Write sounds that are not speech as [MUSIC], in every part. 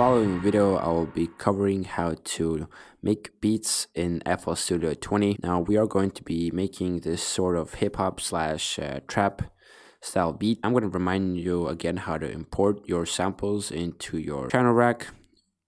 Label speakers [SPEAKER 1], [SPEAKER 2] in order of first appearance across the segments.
[SPEAKER 1] following video, I will be covering how to make beats in FL Studio 20. Now, we are going to be making this sort of hip hop slash uh, trap style beat. I'm going to remind you again how to import your samples into your channel rack.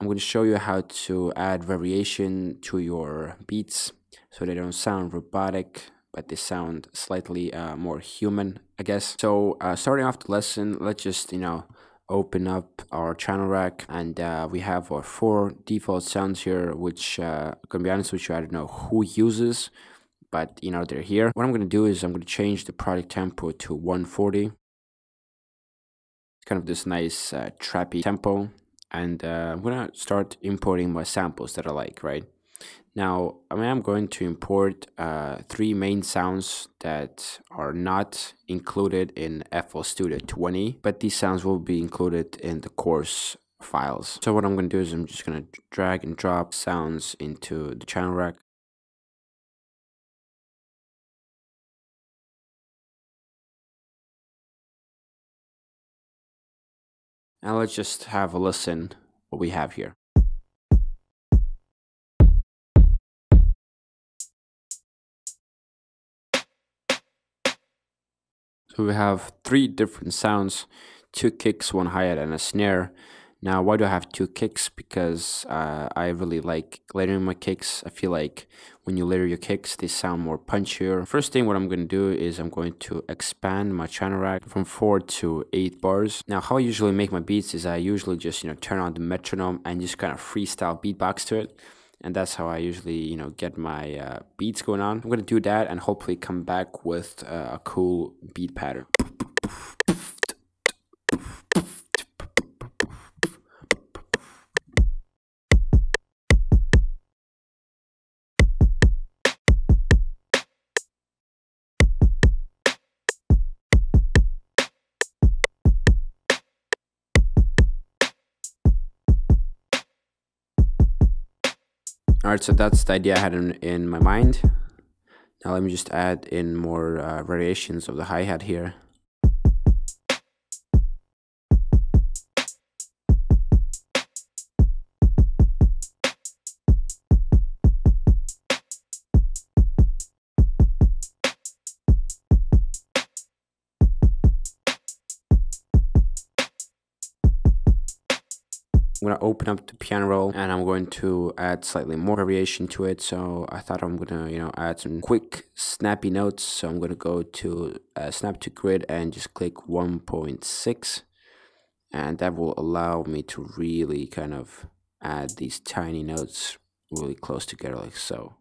[SPEAKER 1] I'm going to show you how to add variation to your beats so they don't sound robotic but they sound slightly uh, more human, I guess. So uh, starting off the lesson, let's just, you know, open up our channel rack and uh, we have our four default sounds here, which uh, gonna be honest with you, I don't know who uses, but you know, they're here. What I'm gonna do is I'm gonna change the project tempo to 140. It's kind of this nice uh, trappy tempo. And uh, I'm gonna start importing my samples that I like, right? Now, I am going to import uh, three main sounds that are not included in FL Studio 20, but these sounds will be included in the course files. So what I'm going to do is I'm just going to drag and drop sounds into the channel rack. Now let's just have a listen what we have here. So we have three different sounds, two kicks, one hi-hat, and a snare. Now, why do I have two kicks? Because uh, I really like layering my kicks. I feel like when you layer your kicks, they sound more punchier. First thing what I'm going to do is I'm going to expand my channel rack from 4 to 8 bars. Now, how I usually make my beats is I usually just, you know, turn on the metronome and just kind of freestyle beatbox to it and that's how I usually you know get my uh, beats going on. I'm gonna do that and hopefully come back with uh, a cool beat pattern. All right, so that's the idea I had in, in my mind. Now let me just add in more uh, variations of the hi-hat here. I'm to open up the piano roll and I'm going to add slightly more variation to it. So I thought I'm to, you know, add some quick snappy notes. So I'm to go to uh, snap to grid and just click 1.6 and that will allow me to really kind of add these tiny notes really close together like so.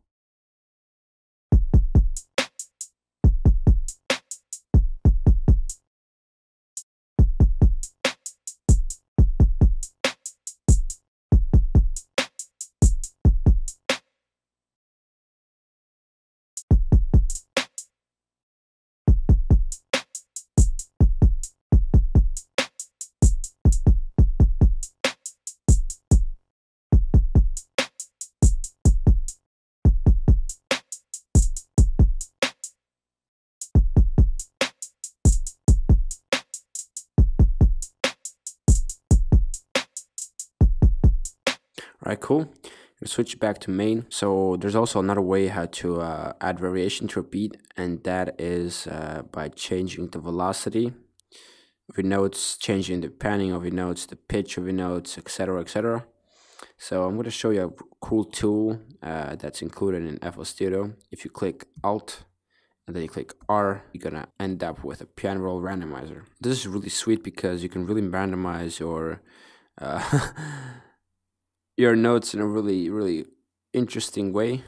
[SPEAKER 1] All right, cool. Switch back to main. So there's also another way how to uh, add variation to a beat, and that is uh, by changing the velocity of your notes, changing the panning of your notes, the pitch of your notes, etc., etc. So I'm going to show you a cool tool uh, that's included in FL Studio. If you click Alt and then you click R, you're gonna end up with a piano roll randomizer. This is really sweet because you can really randomize your uh, [LAUGHS] your notes in a really, really interesting way.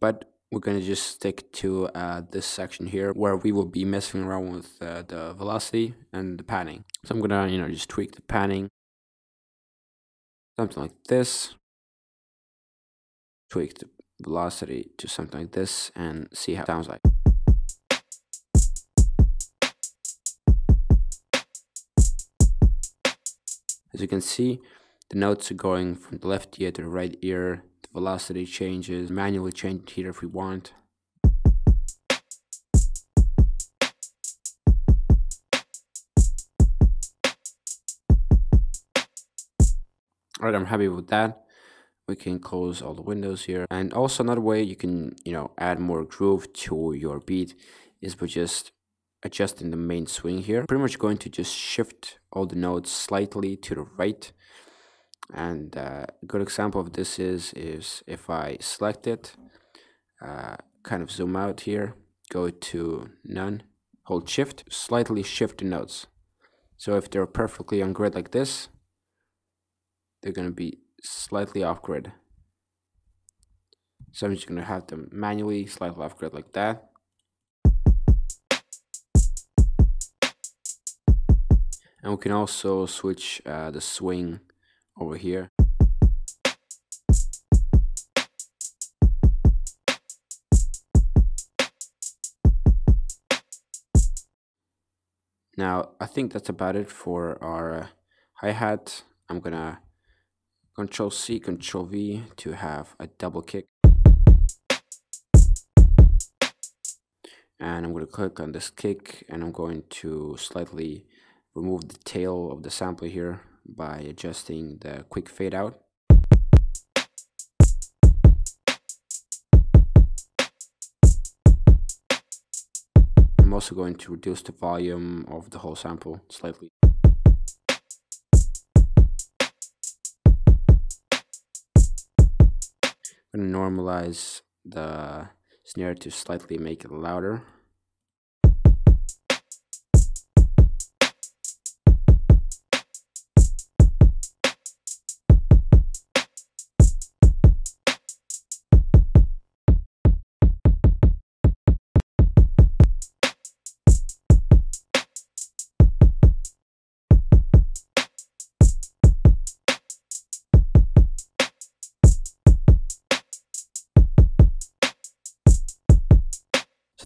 [SPEAKER 1] But we're going to just stick to uh, this section here where we will be messing around with uh, the velocity and the panning. So I'm to, you know, just tweak the panning. Something like this. Tweak the velocity to something like this and see how it sounds like. As you can see, the notes are going from the left ear to the right ear. The velocity changes, manually change it here if we want. All right, I'm happy with that. We can close all the windows here. And also another way you can, you know, add more groove to your beat is by just adjusting the main swing here. Pretty much going to just shift all the notes slightly to the right. And uh, a good example of this is, is if I select it, uh, kind of zoom out here, go to none, hold shift, slightly shift the notes. So if they're perfectly on grid like this, they're going to be slightly off grid. So I'm just going to have them manually slightly off grid like that. And we can also switch uh, the swing over here. Now, I think that's about it for our uh, hi-hat. I'm gonna Control C, Control V to have a double kick. And I'm to click on this kick and I'm going to slightly remove the tail of the sampler here by adjusting the quick fade out. I'm also going to reduce the volume of the whole sample slightly. I'm going to normalize the snare to slightly make it louder.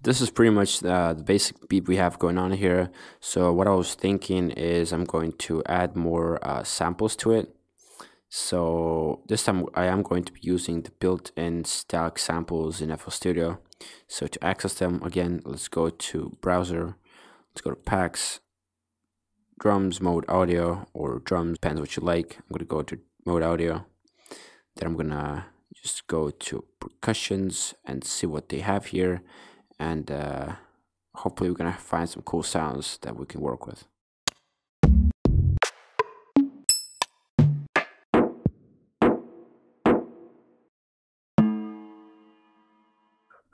[SPEAKER 1] This is pretty much the, the, basic beat we have going on here. So what I was thinking is I'm going to add more uh, samples to it. So this time I am going to be using the built-in stack samples in FL Studio. So to access them, again, let's go to browser, let's go to packs, drums, ModeAudio, or drums, depends what you like. I'm going to go to ModeAudio. Then I'm going to just go to percussions and see what they have here and uh, hopefully we're gonna find some cool sounds that we can work with.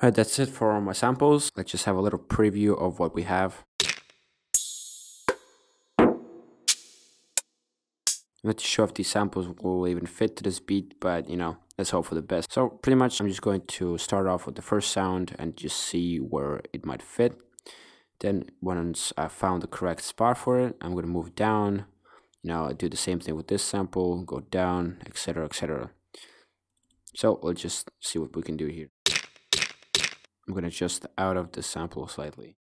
[SPEAKER 1] Alright, that's it for my samples. Let's just have a little preview of what we have. Not sure if these samples will even fit to this beat, but you know, let's hope for the best. So pretty much I'm just going to start off with the first sound and just see where it might fit. Then once I found the correct spot for it, I'm going to move down. Now I do the same thing with this sample, go down, etc, etc. So let's just see what we can do here. I'm going to adjust out of the sample slightly.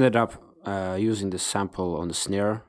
[SPEAKER 1] Ended up uh, using the sample on the snare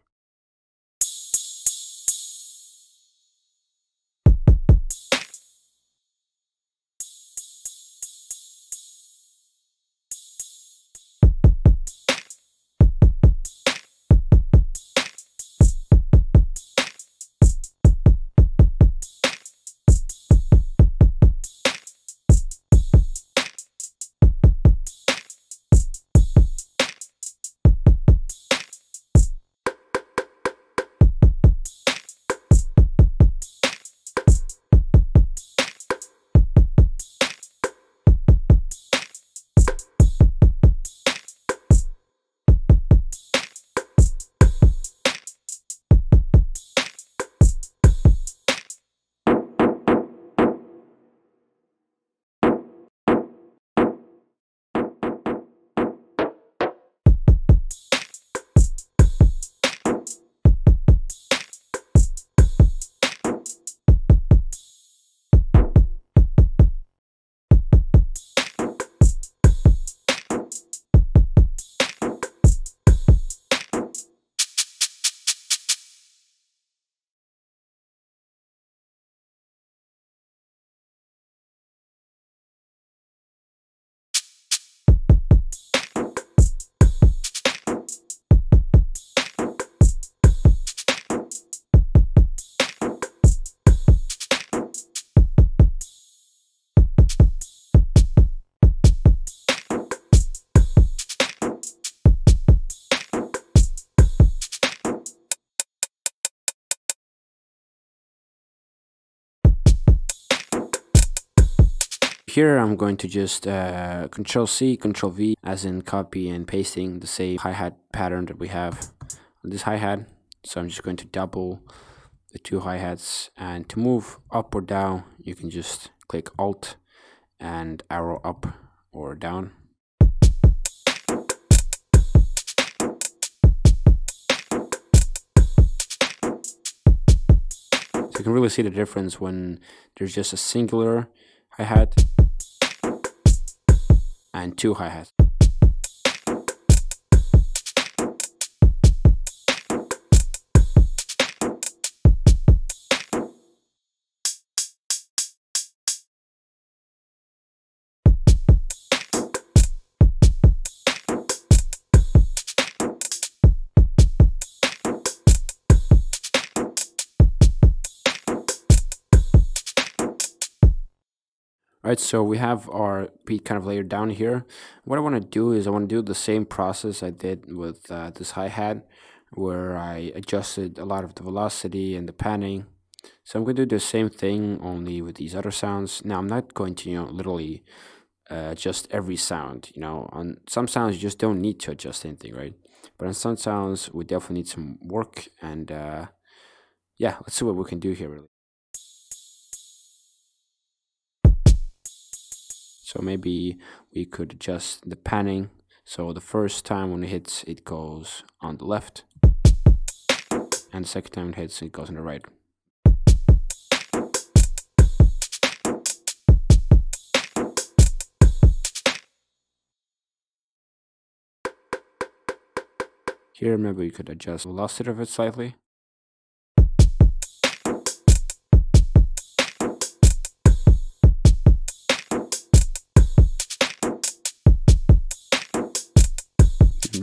[SPEAKER 1] Here I'm going to just uh, Control C, Control V, as in copy and pasting the same hi-hat pattern that we have on this hi-hat. So I'm just going to double the two hi-hats and to move up or down you can just click Alt and arrow up or down. So you can really see the difference when there's just a singular hi-hat and two hi-hats. Alright, so we have our beat kind of layered down here. What I want to do is I want to do the same process I did with uh, this hi-hat where I adjusted a lot of the velocity and the panning. So I'm going to do the same thing only with these other sounds. Now I'm not going to, you know, literally uh, adjust every sound. You know, on some sounds you just don't need to adjust anything, right? But on some sounds we definitely need some work and uh, yeah, let's see what we can do here really. So maybe we could adjust the panning. So the first time when it hits, it goes on the left. And the second time it hits, it goes on the right. Here, maybe we could adjust the velocity of it slightly.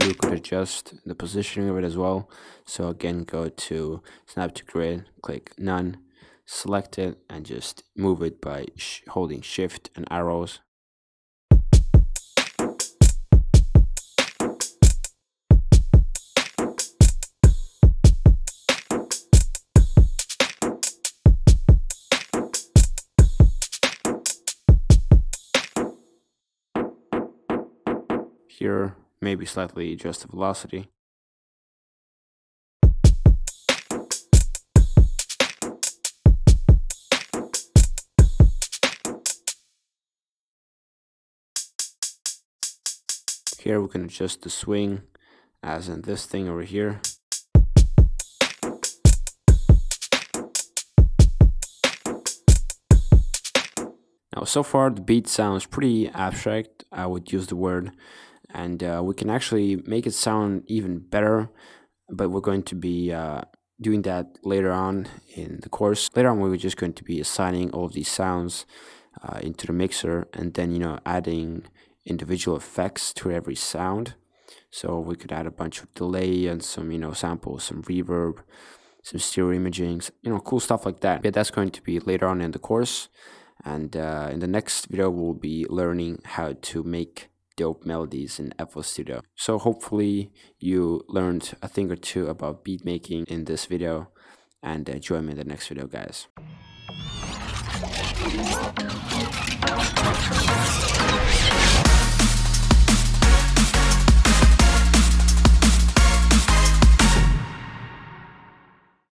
[SPEAKER 1] You could adjust the positioning of it as well. So again, go to snap to grid, click none, select it and just move it by sh holding shift and arrows. Here maybe slightly adjust the velocity. Here we can adjust the swing as in this thing over here. Now so far the beat sounds pretty abstract, I would use the word and uh, we can actually make it sound even better but we're going to be uh, doing that later on in the course. Later on we're just going to be assigning all of these sounds uh, into the mixer and then you know adding individual effects to every sound. So we could add a bunch of delay and some you know samples some reverb some stereo imaging you know cool stuff like that. But that's going to be later on in the course. And uh, in the next video we'll be learning how to make dope melodies in FL Studio. So hopefully you learned a thing or two about beat making in this video and uh, join me in the next video guys.